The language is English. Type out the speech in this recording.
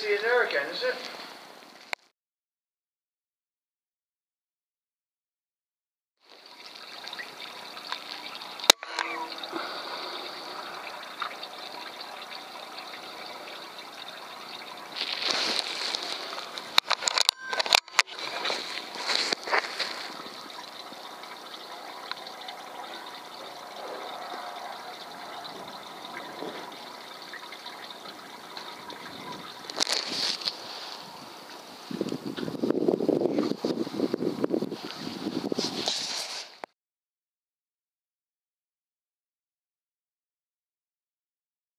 see it there again, is it?